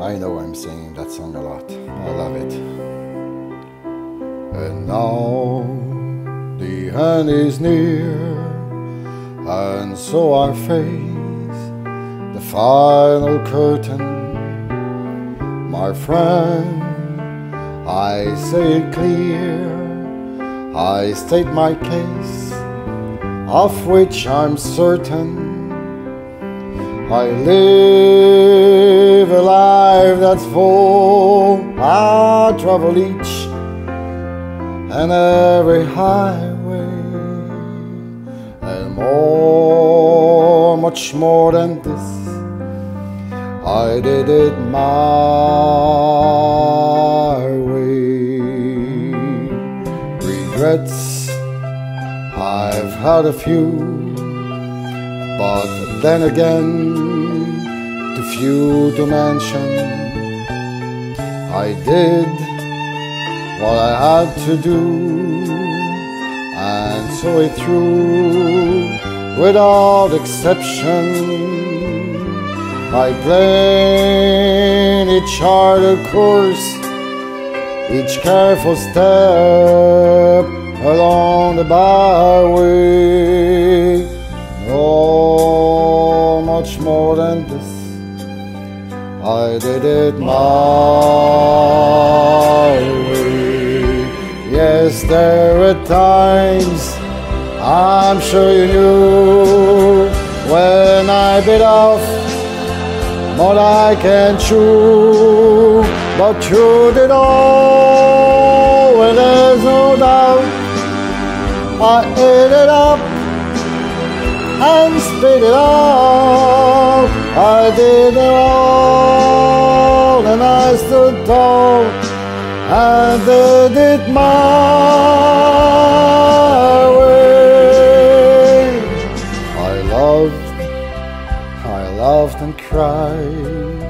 I know I'm singing that song a lot. I love it. And now the end is near, and so I face the final curtain. My friend, I say it clear, I state my case, of which I'm certain. I live a life that's full. I travel each and every highway, and more, much more than this. I did it my way. Regrets, I've had a few but then again, too few to mention. I did what I had to do and saw it through without exception. I planned each harder course, each careful step along the byway. Did it my way. Yes, there were times I'm sure you knew when I bit off what I can chew. But through it all, when there's no doubt, I ate it up and spit it out. I did it all, and I stood tall and did it my way. I loved, I loved and cried.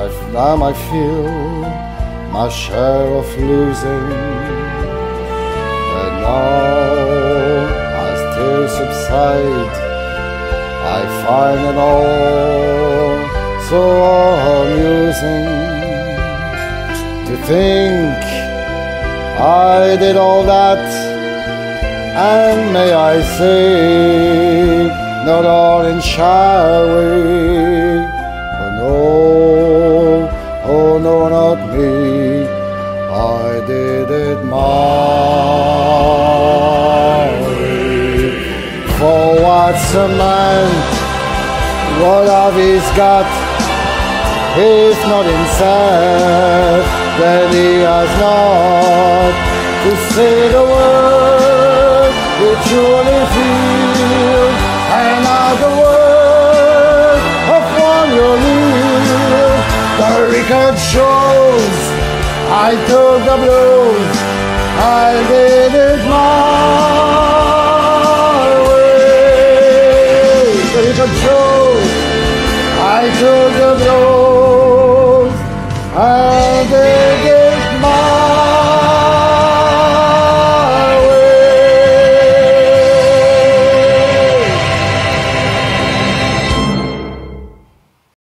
I've now I feel my share of losing, and now as tears subside, I find it all so amusing to think I did all that, and may I say, not all in shy way. Oh no, oh no, not me. I did it my way. for what's a man? What have he's got? If not himself, then he has not to say the word he truly feels, and not the word of one you. The record shows I took the blues, I did it my Ah!